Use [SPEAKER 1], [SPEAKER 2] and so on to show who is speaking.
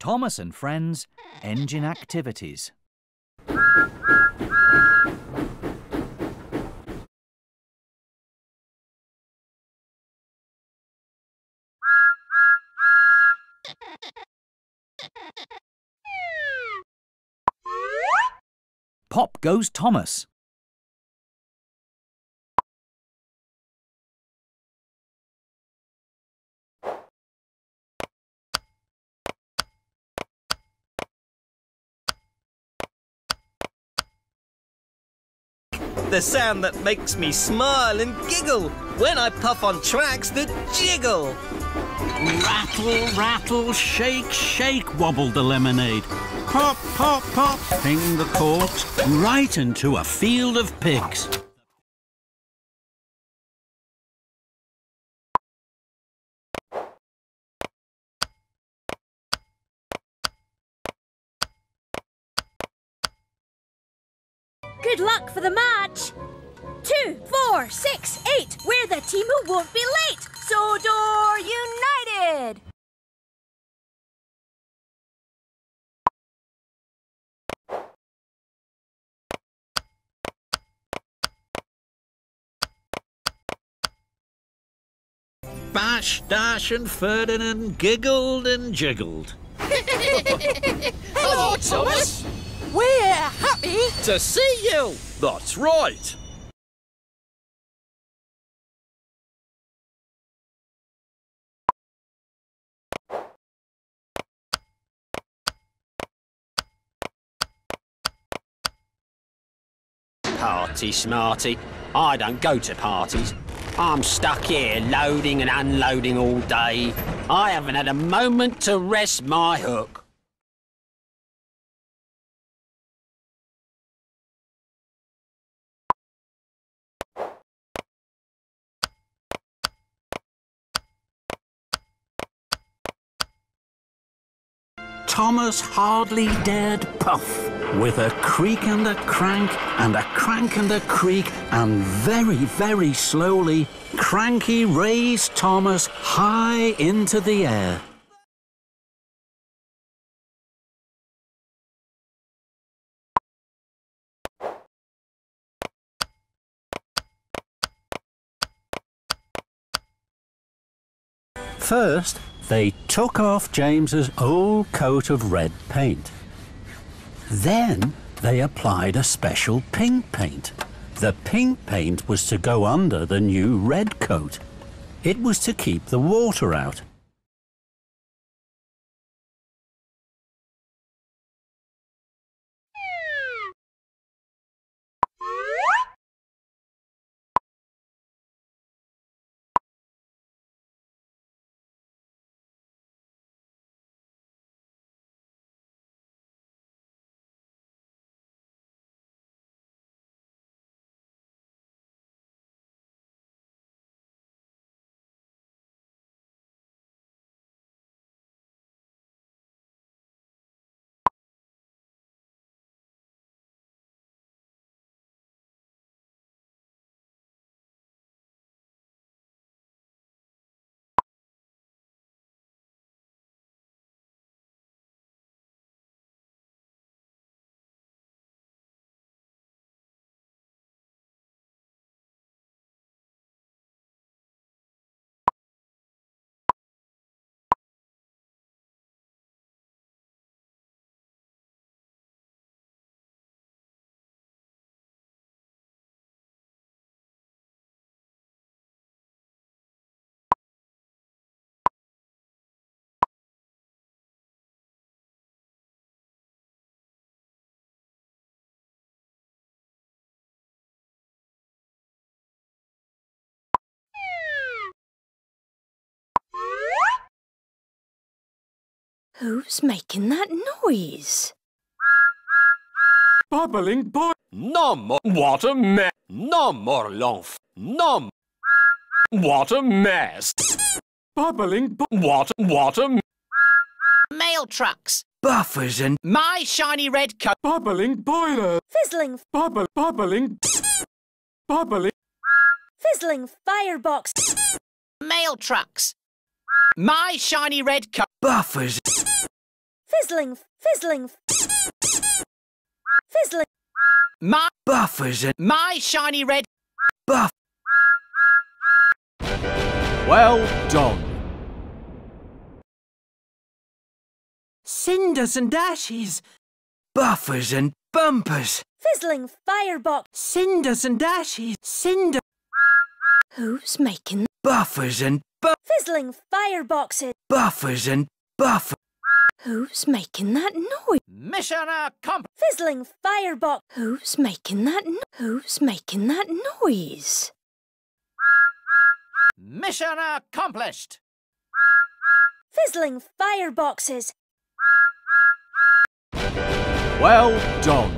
[SPEAKER 1] Thomas and Friends Engine Activities. Pop goes Thomas.
[SPEAKER 2] The sound that makes me smile and giggle when I puff on tracks that jiggle.
[SPEAKER 3] Rattle, rattle, shake, shake, wobbled the lemonade. Pop, pop, pop, ping the corks, right into a field of pigs.
[SPEAKER 4] Good luck for the match! Two, four, six, eight. We're the team who won't be late. Sodor United!
[SPEAKER 3] Bash, Dash, and Ferdinand giggled and jiggled.
[SPEAKER 5] Hello, oh, Thomas.
[SPEAKER 6] We're happy.
[SPEAKER 5] To see you. That's right.
[SPEAKER 7] Party smarty. I don't go to parties. I'm stuck here loading and unloading all day. I haven't had a moment to rest my hook.
[SPEAKER 3] Thomas hardly dared puff. With a creak and a crank, and a crank and a creak, and very, very slowly, Cranky raised Thomas high into the air. First, they took off James's old coat of red paint. Then they applied a special pink paint. The pink paint was to go under the new red coat. It was to keep the water out.
[SPEAKER 4] Who's making that noise?
[SPEAKER 5] Bubbling boy. No more. What a mess. No more lump. No. What a mess. Bubbling bo What, what a
[SPEAKER 7] Mail trucks.
[SPEAKER 2] Buffers and
[SPEAKER 7] My shiny red coat.
[SPEAKER 5] bubbling boiler.
[SPEAKER 4] Fizzling,
[SPEAKER 5] Bubble, bubbling. Bubbling.
[SPEAKER 4] fizzling firebox.
[SPEAKER 7] Mail trucks. My shiny red coat.
[SPEAKER 2] buffers.
[SPEAKER 4] Fizzling, fizzling, fizzling.
[SPEAKER 7] My
[SPEAKER 2] Buffers and
[SPEAKER 7] my shiny red
[SPEAKER 2] buff.
[SPEAKER 1] Well done.
[SPEAKER 2] Cinders and dashes. Buffers and bumpers.
[SPEAKER 4] Fizzling firebox.
[SPEAKER 2] Cinders and dashes. Cinder.
[SPEAKER 4] Who's making
[SPEAKER 2] Buffers and bu-
[SPEAKER 4] fizzling fireboxes?
[SPEAKER 2] buffers and buffer.
[SPEAKER 4] Who's making that noise?
[SPEAKER 7] mission accomplished.
[SPEAKER 4] Fizzling firebox. Who's making that? No- Who's making that noise?
[SPEAKER 7] Mission accomplished.
[SPEAKER 4] Fizzling fireboxes.
[SPEAKER 1] Well done.